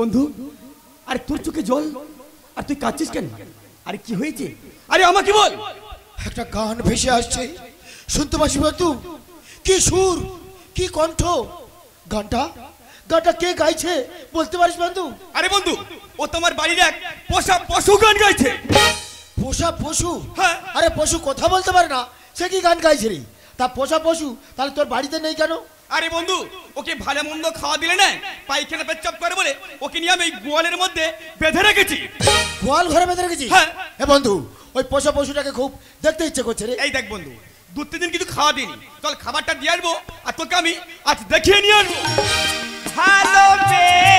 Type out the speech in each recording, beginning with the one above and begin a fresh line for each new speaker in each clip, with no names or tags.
বন্ধু আরে তোর চোখে জল? আর তুই কাঁদছিস কেন? আরে কি হয়েছে? আরে আমাকে বল।
একটা গান ভেসে আসছে। শুনতে পাচ্ছি বন্ধু কি সুর কি কণ্ঠ? গানটা গানটা কে গাইছে? বলতে পারিস বন্ধু?
আরে বন্ধু ও তোমার বাড়ির এক পোষা পশু গান গাইছে।
পোষা পশু?
হ্যাঁ।
আরে পশু কথা বলতে পারে না। সে কি গান গাইছে রে? তা পোষা পশু তাহলে তোর বাড়িতে নেই কেন?
আরে বন্ধু ওকে ভালো মন্দ খাওয়া দিলে না পায়খানা পেচ্ছাপ করে বলে ওকে নিয়ে আমি এই গোয়ালের মধ্যে বেঁধে রেখেছি।
গোয়াল ঘরে বেঁধে রেখেছি?
হ্যাঁ।
এ বন্ধু ওই পোষা পশুটাকে খুব দেখতে ইচ্ছে করছে রে।
এই দেখ বন্ধু দু তিন দিন কিছু খাওয়া দিইনি। চল খাবারটা দিয়ে আসব আর তোকে আমি আজ দেখিয়ে নিয়ে আসব।
ভালোবেসে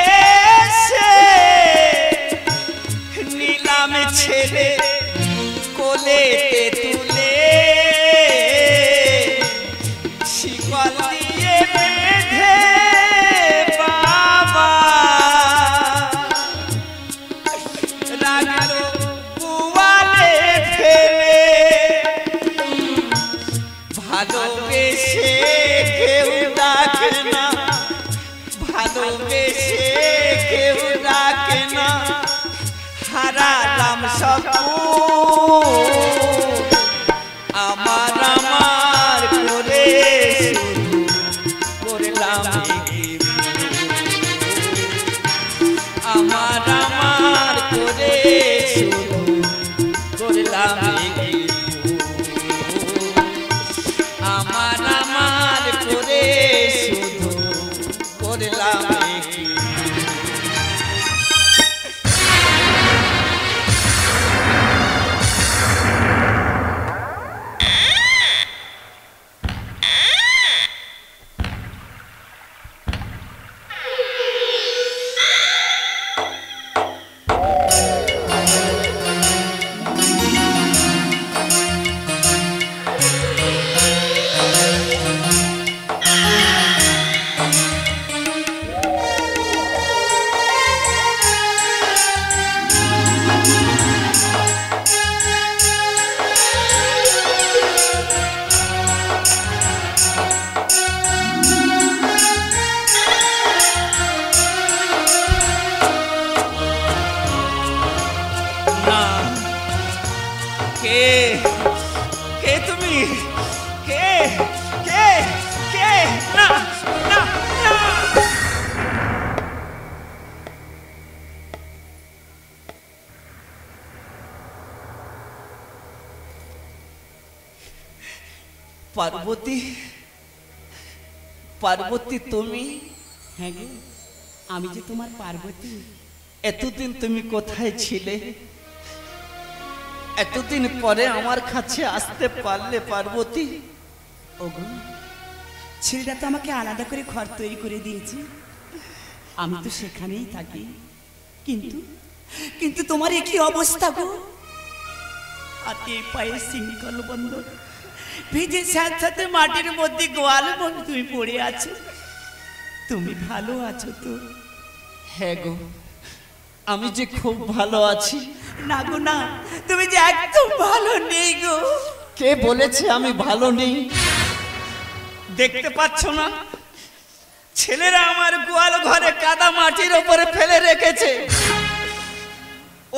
নিলাম ছেলে কোলেতে তুলে হারালাম সব আমার পার্বতী পার্বতী তুমি?
হ্যাঁ গো আমি যে তোমার পার্বতী।
এতদিন তুমি কোথায় ছিলে? এতদিন পরে আমার কাছে আসতে পারলে পার্বতী?
ওগো ছেলেটা তো আমাকে আলাদা করে ঘর তৈরি করে দিয়েছে। আমি তো সেখানেই থাকি। কিন্তু কিন্তু তোমার একই অবস্থা গো? হাতে পায়ে সিঙ্কল বন্ধ ভিজে সাথে সাথে মাটির মধ্যে গোয়াল বন তুমি পড়ে আছো। তুমি ভালো আছো তো?
হ্যাঁ গো আমি যে খুব ভালো আছি।
না গো না তুমি যে একদম ভালো নেই গো।
কে বলেছে আমি ভালো নেই? দেখতে পাচ্ছ না? ছেলেরা আমার গোয়াল ঘরে কাদা মাটির ওপরে ফেলে রেখেছে।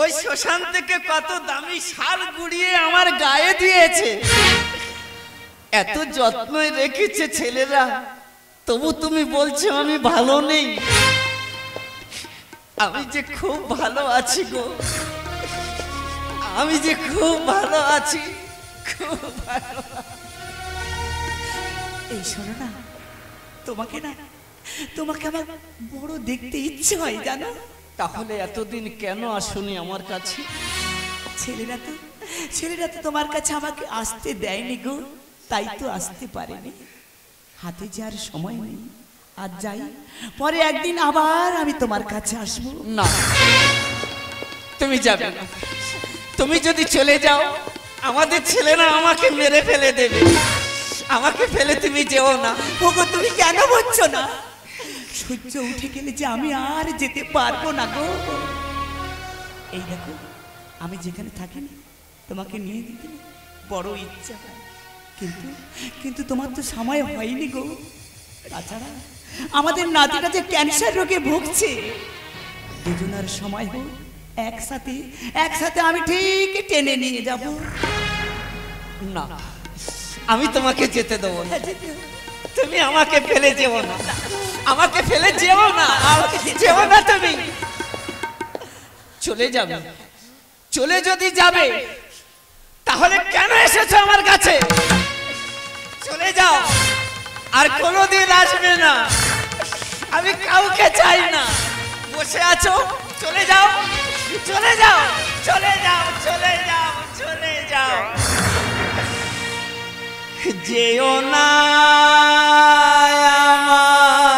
ওই শ্মশান থেকে কত দামি শাল গুড়িয়ে আমার গায়ে দিয়েছে। এত যত্নই রেখেছে ছেলেরা। তবু তুমি বলছো আমি ভালো নেই। আমি যে খুব ভালো আছি গো। আমি যে খুব ভালো আছি।
এই শোনো না, তোমাকে না, তোমাকে আমার বড় দেখতে ইচ্ছে হয়, জানো?
তাহলে এতদিন কেন আসুনি আমার কাছে?
ছেলেরা তো ছেলেরা তো তোমার কাছে আমাকে আসতে দেয়নি গো। তাই তো আসতে পারেনি। হাতে যে আর সময় নেই আজ যাই। পরে একদিন আবার আমি তোমার কাছে আসব।
না। তুমি যাবে না। তুমি যদি চলে যাও আমাদের ছেলেরা আমাকে মেরে ফেলে দেবে। আমাকে ফেলে তুমি যেও না।
ওগো তুমি কেন বলছো না? সূর্য উঠে গেলে যে আমি আর যেতে পারব না গো। এই দেখো আমি যেখানে থাকি না তোমাকে নিয়ে দিতে বড় ইচ্ছা হয়। কিন্তু কিন্তু তোমার তো সময় হয়নি গো। তাছাড়া আমাদের নাতিটা যে ক্যান্সার রোগে ভুগছে দুজনার সময় হোক একসাথে একসাথে আমি ঠিক টেনে নিয়ে যাব।
না আমি তোমাকে যেতে দেবো না। তুমি আমাকে ফেলে যেও না। আমাকে ফেলে যেও না আমাকে যেও না তুমি। চলে যাবে। চলে যদি যাবে তাহলে কেন এসেছ আমার কাছে? চলে যাও। আর কোনোদিন আসবে না। আমি কাউকে চাই না। বসে আছো? চলে যাও। চলে যাও। চলে যাও। চলে যাও। চলে যাও। যেও না আমায়।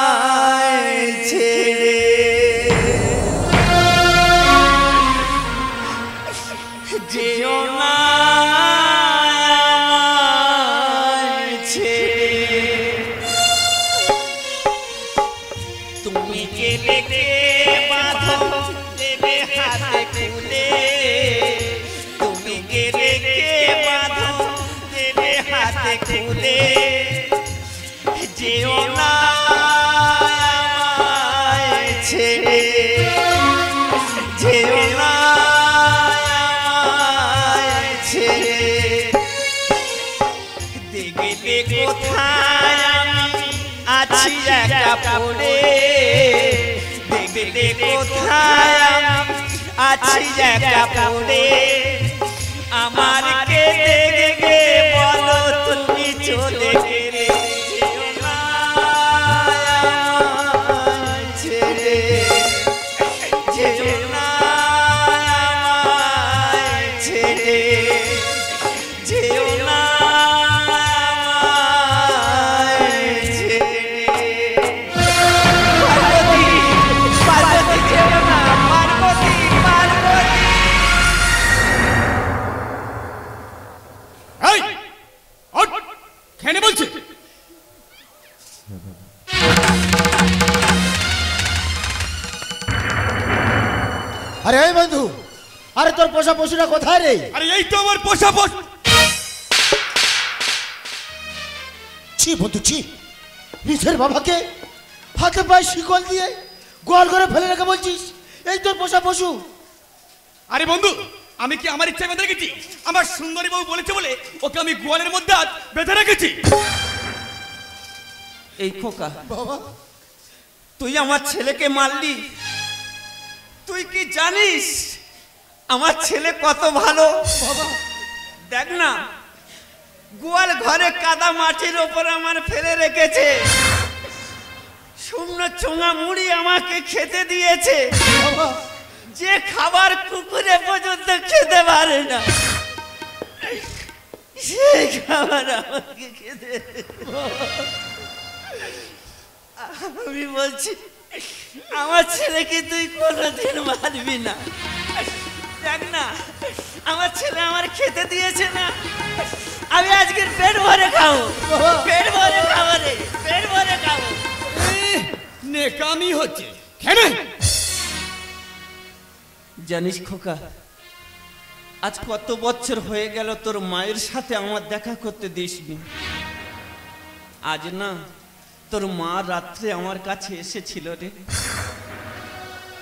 তুমি গেলে কে বাঁধো দেবে হাতে খুলে কোথায় আমি আছি একা পড়ে আমার
পশুরা কোথায় রে?
আরে এই তো আমার পোষা পোষ
ছি বন্ধু ছি। নিজের বাবাকে হাতে পায়ে শিকল দিয়ে গোয়াল ঘরে ফেলে রেখে বলছিস এই তোর পোষা পশু।
আরে বন্ধু আমি কি আমার ইচ্ছা বেঁধে রেখেছি? আমার সুন্দরী বাবু বলেছে বলে ওকে আমি গোয়ালের মধ্যে আজ বেঁধে রেখেছি।
এই খোকা
বাবা।
তুই আমার ছেলেকে মারলি। তুই কি জানিস? আমার ছেলে কত ভালো। দেখ না, গোয়াল ঘরে কাদা মাটির ওপর আমার ফেলে রেখেছে। শূন্য চোঙা মুড়ি আমাকে খেতে দিয়েছে। যে খাবার কুকুরে পর্যন্ত খেতে পারে না সেই খাবার আমাকে খেতে আমি বলছি, আমার ছেলেকে তুই কোনোদিন মারবি না। দেখ না। আমার ছেলে আমার খেতে দিয়েছে না। আমি আজকের পেট ভরে খাব। পেট ভরে খাব রে পেট ভরে খাব।
নেকামি হচ্ছে। খেনে
জানিস খোকা আজ কত বছর হয়ে গেল তোর মায়ের সাথে আমার দেখা করতে দিসনি। আজ না তোর মা রাত্রে আমার কাছে এসেছিল রে।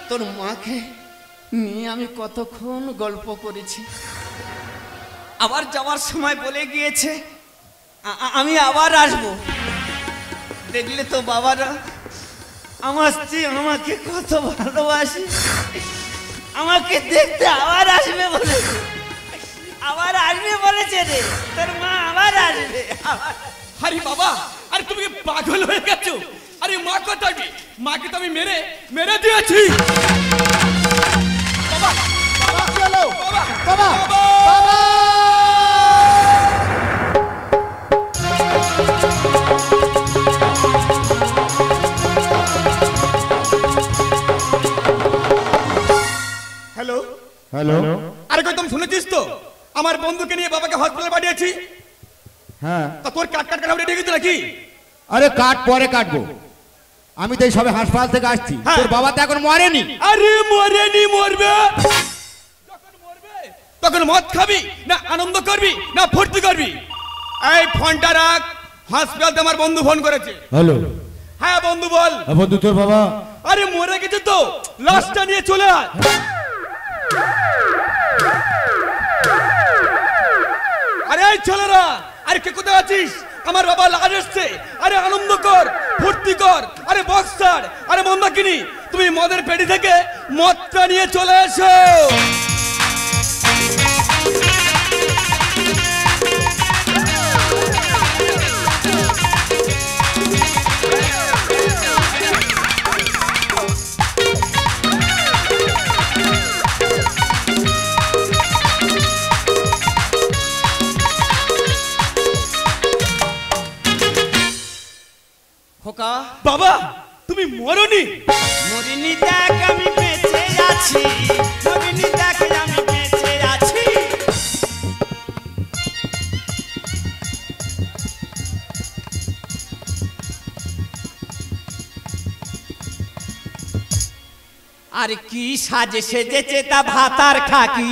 তোর মাকে নিয়ে আমি কতক্ষণ গল্প করেছি। আবার যাওয়ার সময় বলে গিয়েছে আমি আবার আসব। দেখলে তো বাবারা আমার স্ত্রী আমাকে কত ভালোবাসে। আমাকে দেখতে আবার আসবে বলেছে আবার আসবে বলেছে রে। তোর মা আবার আসবে। আবার
আরে বাবা আরে তুমি কি পাগল হয়ে গেছো? আরে মা কোথায়? কি? মাকে তো আমি মেরে মেরে দিয়েছি। বাবা শুনেছিস তো? আমার বন্ধুকে নিয়ে বাবাকে হসপিটালে পাঠিয়েছি।
হ্যাঁ।
তা তোর কাট কাট কাটা রেডি গেছে
আরে কাট পরে কাটবো। আমি তো এই সবে হাসপাতাল থেকে আসছি।
হ্যাঁ।
তোর বাবা তো এখন মরেনি।
আরে মরেনি মরবে। তখন মদ খাবি না আনন্দ করবি না ফুর্তি করবি? এই ফোনটা রাখ হসপিটালতে আমার বন্ধু ফোন করেছে।
হ্যালো।
হ্যাঁ বন্ধু বল।
বন্ধু তোর বাবা?
আরে মরে গেছে তো লাশটা নিয়ে চলে আয়। আরে ছেলেরা আরে কে কোথায় আছিস? আমার বাবা লাশ এসছে। আরে আনন্দ কর ফুর্তি কর। আরে বক্সার আরে মন্দাকিনি তুমি মদের পেটি থেকে মদটা নিয়ে চলে এসো। বাবা, তুমি মরনি।
মরিনি দেখ আমি বেঁচে আছি, মরিনি দেখ আমি বেঁচে আছি। আর কি সাজে সেজেছে তা ভাতার খাকি।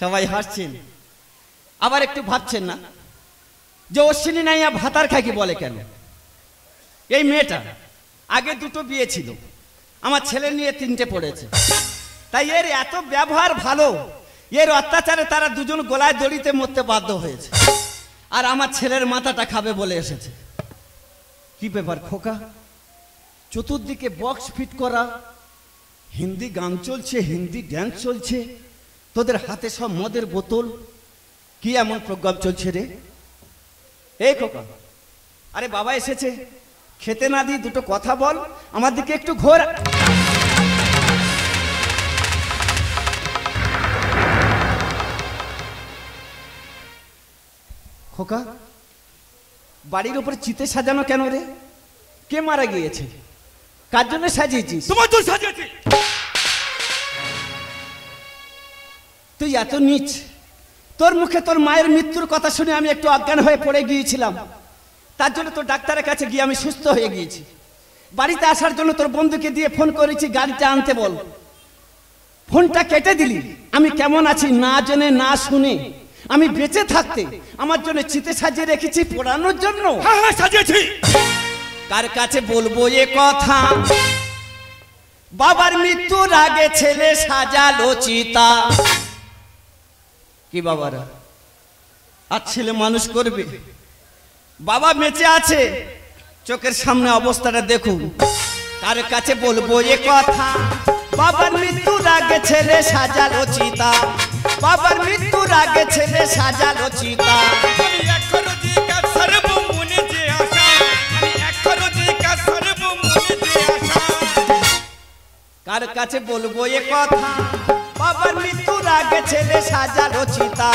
সবাই হাসছেন। আবার একটু ভাবছেন না। যে অশ্বিনী নাইয়া ভাতার খাকি বলে কেন? এই মেয়েটা আগে দুটো বিয়ে ছিল। আমার ছেলে নিয়ে তিনটে পড়েছে। তাই এর এত ব্যবহার ভালো, এর অত্যাচারে তারা দুজন গোলায় দড়িতে মরতে বাধ্য হয়েছে। আর আমার ছেলের মাথাটা খাবে বলে এসেছে। কি ব্যাপার খোকা? চতুর্দিকে বক্স ফিট করা, হিন্দি গান চলছে, হিন্দি ড্যান্স চলছে। তোদের হাতে সব মদের বোতল? কি এমন প্রোগ্রাম চলছে রে? এই খোকা, আরে বাবা এসেছে। খেতে না দিয়ে দুটো কথা বল, আমার দিকে একটু ঘোর। খোকা, বাড়ির উপরে চিতে সাজানো কেন রে? কে মারা গিয়েছে? কার জন্য সাজিয়েছিস?
তোমার জন্য সাজিয়েছি।
তুই এত নিচ। তোর মুখে তোর মায়ের মৃত্যুর কথা শুনে আমি একটু অজ্ঞান হয়ে পড়ে গিয়েছিলাম। তার জন্য তোর ডাক্তারের কাছে গিয়ে আমি সুস্থ হয়ে গিয়েছি। বাড়িতে আসার জন্য তোর বন্ধুকে দিয়ে ফোন করেছি গাড়িটা আনতে বল। ফোনটা কেটে দিলি। আমি কেমন আছি না জেনে না শুনে। আমি বেঁচে থাকতে আমার জন্য চিতে সাজিয়ে রেখেছি পড়ানোর জন্য।
হ্যাঁ হ্যাঁ সাজিয়েছি।
কার কাছে বলব এ কথা? বাবার মৃত্যুর আগে ছেলে সাজালো চিতা। কি বাবারা? আর ছেলে মানুষ করবে? বাবা বেঁচে আছে। চোখের সামনে অবস্থাটা দেখুন। কার কাছে বলব এ কথা। বাবার মৃত্যুর আগে ছেলে সাজালো চিতা। বাবার মৃত্যুর আগে ছেলে সাজালো চিতা। কার কাছে বলব এ কথা? বাবার মৃত্যুর আগে ছেলে সাজালো চিতা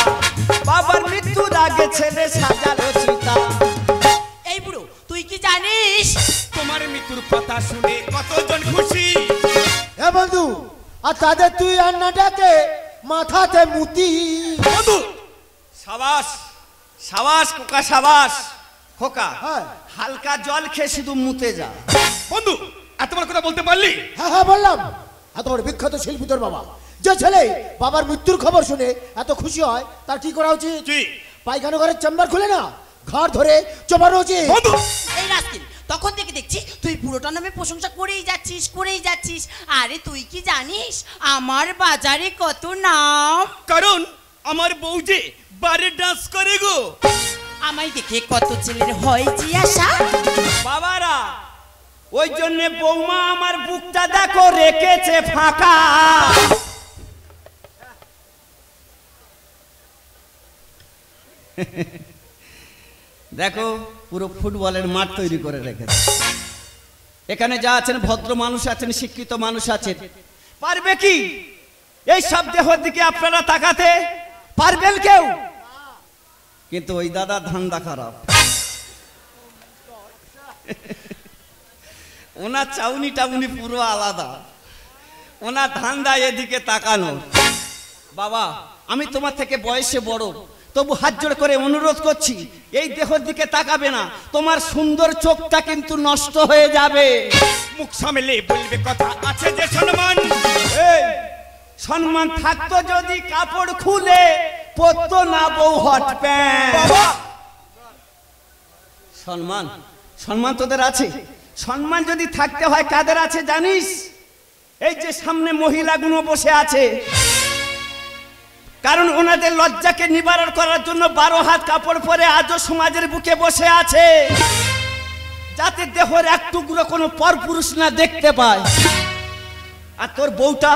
বাবার মৃত্যুর আগে ছেলে সাজালো চিতা
এই বুড়ো তুই কি জানিস?
তোমার মৃত্যুর কথা শুনে কতজন খুশি?
এ বন্ধু আর তাদের তুই ডাকে মাথাতে মুতি।
বন্ধু
সাবাস সাবাস কোকা সাবাস খোকা।
হ্যাঁ।
হালকা জল খেয়ে শুধু মুতে যা।
বন্ধু এত বড় কথা বলতে পারলি?
হ্যাঁ হ্যাঁ বললাম। এত বড় বিখ্যাত শিল্পী তোর বাবা। যে ছেলে বাবার মৃত্যুর খবর শুনে এত খুশি হয় তার কি করা উচিত? পায়খানা ঘরের চেম্বার খুলে না ঘর ধরে চপানো উচিত।
এই তখন থেকে দেখছি তুই বুড়োটার নামে প্রশংসা করেই যাচ্ছিস করেই যাচ্ছিস। আরে তুই কি জানিস? আমার বাজারে কত নাম?
কারণ আমার বউ যে বারে ডান্স করে গো।
আমায় দেখে কত ছেলের হয় জিজ্ঞাসা
বাবারা ওই জন্য বৌমা আমার বুকটা দেখো রেখেছে ফাঁকা। দেখো, পুরো ফুটবলের মাঠ তৈরি করে রেখেছে। এখানে যা আছেন, ভদ্র মানুষ আছেন, শিক্ষিত মানুষ আছেন। পারবে কি? এই সব দেহর দিকে আপনারা তাকাতে পারবেন কেউ? কিন্তু ওই দাদা ধান্দা খারাপ। ওনার চাউনি টাউনি পুরো আলাদা। ওনার ধান্দা এদিকে তাকানো। বাবা, আমি তোমার থেকে বয়সে বড়। তবু হাত জোড় করে অনুরোধ করছি এই দেহর দিকে তাকাবে না। তোমার সুন্দর চোখটা কিন্তু নষ্ট হয়ে যাবে।
মুখ সামলে বলবে কথা আছে যে সম্মান।
সম্মান থাকতো যদি কাপড় খুলে পরতো না বউ হট প্যান্ট। সম্মান সম্মান তোদের আছে। সম্মান যদি থাকতে হয় কাদের আছে জানিস? এই যে সামনে মহিলাগুলো বসে আছে। কারণ ওনাদের লজ্জাকে নিবারণ করার জন্য বারো হাত কাপড় পরে আজও সমাজের বুকে বসে আছে। যাতে দেহর এক টুকরো কোনো পরপুরুষ না দেখতে পায়। আর তোর বউটা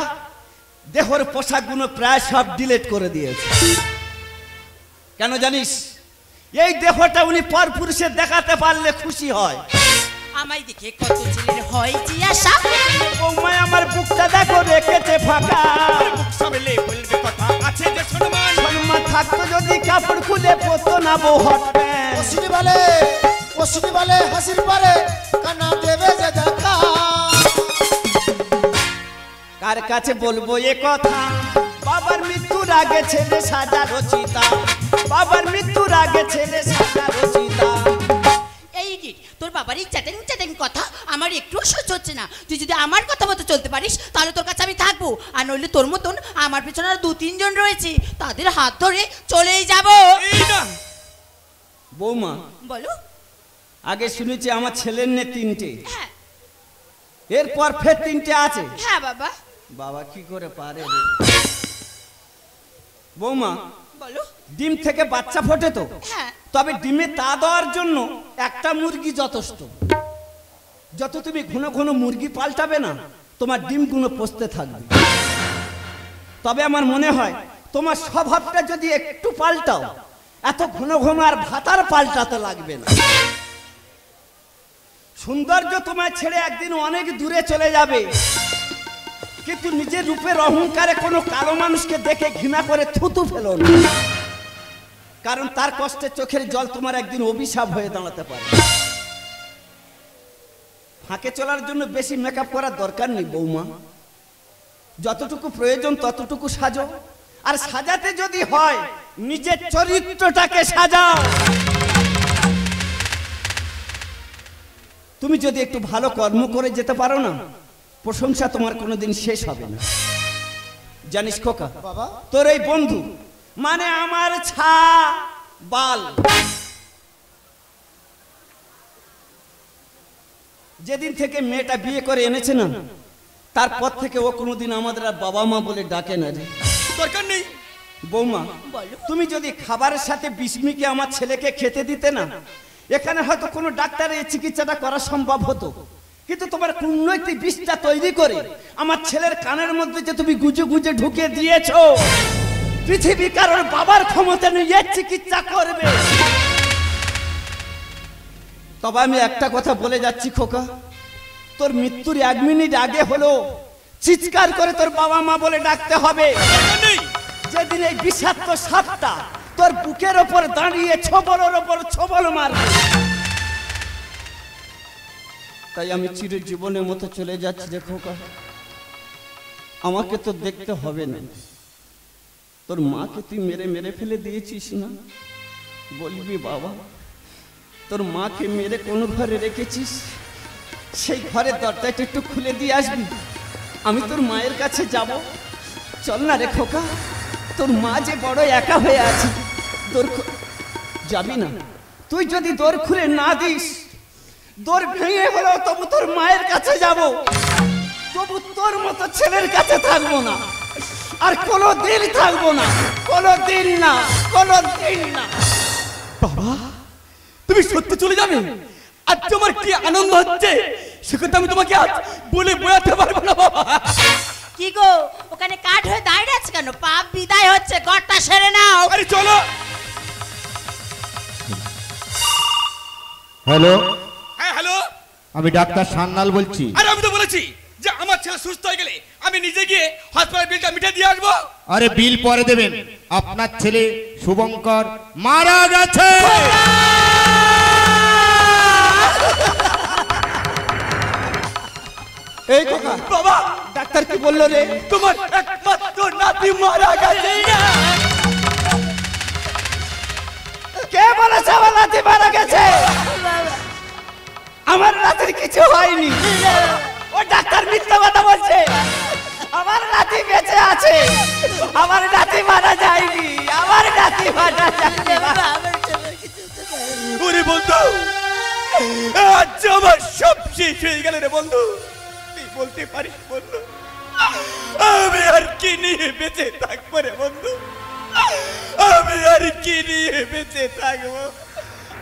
দেহর পোশাকগুলো প্রায় সব ডিলেট করে দিয়েছে। কেন জানিস? এই দেহটা উনি পরপুরুষের দেখাতে পারলে খুশি হয়।
আমায় দেখে কত ছেলের হয় জিজ্ঞাসা
বৌমায় আমার বুকটা দেখো রেখেছে ফাঁকা। থাকতো কাপড় খুলে পরতো না বউ হট প্যান্ট।
অশ্বিনী বলে অশ্বিনী বলে হাসির পারে কান্না দেবে যে দেখা
কার কাছে বলব এ কথা? বাবার মৃত্যুর আগে ছেলে সাজা রচিতা। বাবার মৃত্যুর আগে ছেলে সাজা রচিতা।
এই রে তোর বাবার এই চ্যাটেন চ্যাটেন কথা? আমার একটু সহ্য হচ্ছে না। তুই যদি আমার কথা মতো চলতে পারিস তাহলে তোর কাছে আমি থাকব। আর নইলে তোর মতন আমার পেছনে আর দু তিনজন রয়েছে তাদের হাত ধরে চলেই যাব।
বৌমা
বলো।
আগে শুনেছি আমার ছেলের নে তিনটে।
হ্যাঁ।
এরপর ফের তিনটে আছে।
হ্যাঁ বাবা।
বাবা কি করে পারে বৌমা
বলো।
ডিম থেকে বাচ্চা ফোটে তো।
হ্যাঁ।
তবে ডিমে তা দেওয়ার জন্য একটা মুরগি যথেষ্ট। যত তুমি ঘন ঘন মুরগি পাল্টাবে না, তোমার ডিমগুলো পচতে থাকবে। তবে আমার মনে হয়, তোমার স্বভাবটা যদি একটু পাল্টাও, এত ঘন ঘন আর ভাতার পাল্টাতে লাগবে না। সৌন্দর্য তোমায় ছেড়ে একদিন অনেক দূরে চলে যাবে। কিন্তু নিজের রূপের অহংকারে কোনো কালো মানুষকে দেখে ঘৃণা করে থুতু ফেলো কারণ তার কষ্টে চোখের জল তোমার একদিন অভিশাপ হয়ে দাঁড়াতে পারে। ফাঁকে চলার জন্য বেশি মেকআপ করার দরকার নেই বৌমা। যতটুকু প্রয়োজন ততটুকু সাজো। আর সাজাতে যদি হয় নিজের চরিত্রটাকে সাজাও। তুমি যদি একটু ভালো কর্ম করে যেতে পারো না প্রশংসা তোমার কোনোদিন শেষ হবে না। জানিস খোকা
বাবা?
তোর এই বন্ধু মানে আমার ছা বাল। যেদিন থেকে মেয়েটা বিয়ে করে এনেছে না তারপর থেকে ও কোনোদিন আমাদের আর বাবা মা বলে ডাকে না রে।
দরকার নেই।
বৌমা তুমি যদি খাবারের সাথে বিস্মিকে আমার ছেলেকে খেতে দিতে না এখানে হয়তো কোনো ডাক্তারের এই চিকিৎসাটা করা সম্ভব হতো। কিন্তু তোমার কুন্নৈতিক বিষটা তৈরি করে আমার ছেলের কানের মধ্যে যে তুমি গুজে গুজে ঢুকে দিয়েছ পৃথিবী কারোর বাবার ক্ষমতা নেই এর চিকিৎসা করবে। তবে আমি একটা কথা বলে যাচ্ছি, খোকা। তোর মৃত্যুর এক মিনিট আগে হলো চিৎকার করে তোর বাবা মা বলে ডাকতে হবে। যেদিন এই বিষাক্ত সাপটা তোর বুকের ওপর দাঁড়িয়ে ছবলের ওপর ছবল মারবে। তাই আমি চির জীবনের মতো চলে যাচ্ছি রে খোকা। আমাকে তো দেখতে হবে না। তোর মাকে তুই মেরে মেরে ফেলে দিয়েছিস না? বলবি বাবা তোর মাকে মেরে কোন ঘরে রেখেছিস? সেই ঘরের দরজাটা একটু খুলে দিয়ে আসবি। আমি তোর মায়ের কাছে যাব। চল না রে খোকা, তোর মা যে বড় একা হয়ে আছে তোর যাবি না। তুই যদি দোর খুলে না দিস, দোর ভেঙে হলেও তবু তোর মায়ের কাছে যাব। তবু তোর মতো ছেলের কাছে থাকব না। আর কোনো দিন থাকব না। কোনো দিন না কোনো দিন না।
বাবা! তুমি সত্যি চলে যাবে। আজ তোমার কি আনন্দ হচ্ছে? সে কথা আমি তোমাকে আজ বলে বোঝাতে পারব না বাবা।
কি গো ওখানে কাঠ হয়ে দাঁড়িয়ে আছে কেন? পাপ বিদায় হচ্ছে গড়টা সেরে নাও।
আরে চলো।
হ্যালো?
হ্যাঁ হ্যালো।
আমি ডাক্তার সান্নাল বলছি।
আরে আমি তো বলেছি। যে আমার ছেলে সুস্থ হয়ে গেলে আমি নিজে গিয়ে হাসপাতাল বিলটা মিটে দিয়ে আসব?
আরে বিল পরে দেবেন। আপনার ছেলে শুভঙ্কর মারা গেছে।
এই খোকা
বাবা!
ডাক্তার কি বলল রে?
তোমার একমাত্র নাতি মারা গেছে।
কে বলেছে আমার নাতি মারা গেছে? আমার নাতির কিছু হয়নি। ও ডাক্তার মিথ্যা কথা বলছে। আমার নাতি বেঁচে আছে। আমার নাতি মারা যায়নি। আমার নাতি মারা যায়নি।
ওরে বন্ধু আজ আমার সব শেষ হয়ে গেল রে বন্ধু। তুই বলতে পারিস বন্ধু আমি আর কি নিয়ে বেঁচে থাকব রে বন্ধু? আমি আর কি নিয়ে বেঁচে থাকব?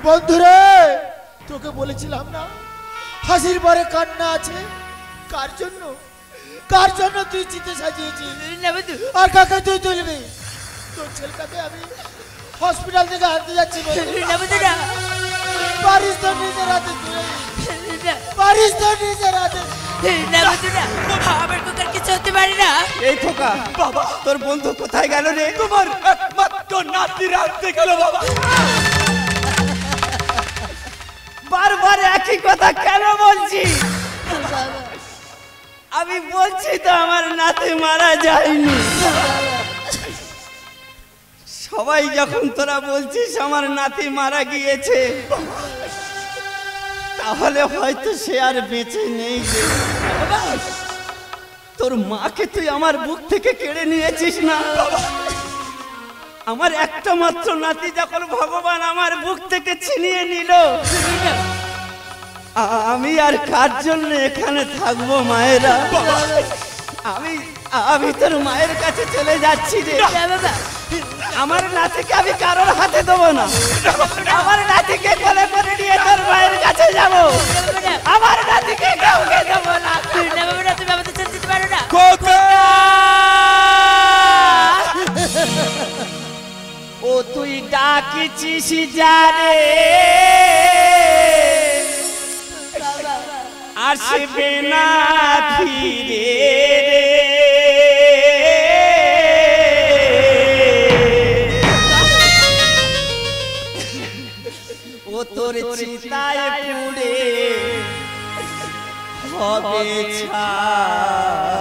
বন্ধুরে তোকে বলেছিলাম না? হাসির পরে কান্না আছে। কার জন্য? কার জন্য তুই চিতে সাজিয়েছিস? আর কাকে তুই তুলবি? তোর ছেলেটাকে আমি হসপিটাল থেকে আনতে যাচ্ছি বন্ধু। পারিস তো নিজের হাতে তুলে পারিস হাতে
এই খোকা বাবা তোর বন্ধু কোথায় গেল রে?
তোমার একমাত্র নাতি রাখতে গেল বাবা।
বারবার একই কথা কেন বলছি আমি বলছি তো আমার নাতি মারা যায়নি। সবাই যখন তোরা বলছিস আমার নাতি মারা গিয়েছে, তাহলে হয়তো সে আর বেঁচে নেই তোর মাকে তুই আমার বুক থেকে কেড়ে নিয়েছিস না? আমার একটা মাত্র নাতি যখন ভগবান আমার বুক থেকে ছিনিয়ে নিল আমি আর কার জন্য এখানে থাকব মায়েরা? আমি আমি তোর মায়ের কাছে চলে যাচ্ছি রে। আমার নাতিকে আমি কারোর হাতে দেবো না। আমার নাতিকে কোলে করে নিয়ে তোর মায়ের কাছে যাব। আমার নাতিকে কাউকে দেবো না
তুমি আমাদের ছেড়ে দিতে পারো না।
ও তুই ডাকিছিস যারে? আসবে না ফিরে। ও তোর চিতায় পুড়ে হবে ছাড়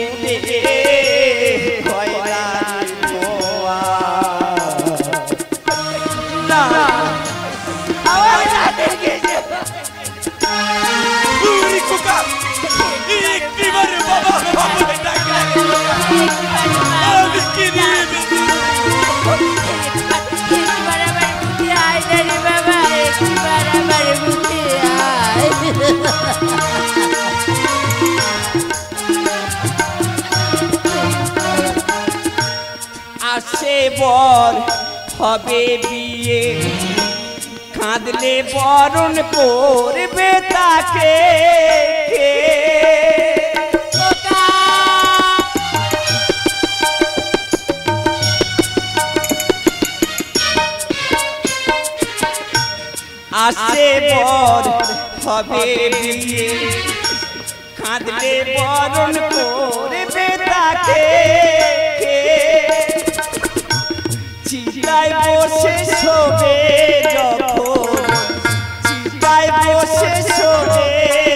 বর হবে বিয়ে কাঁদলে বরণ করবে তাকে কে? আসে বর হবে বিয়ে কাঁদলে বরণ করবে তাকে কে? চিতায় বসে শোবে যখন। চিতায় বসে শোবে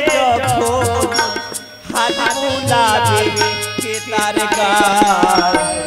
যখন। হাত বুলাবে কে তার গান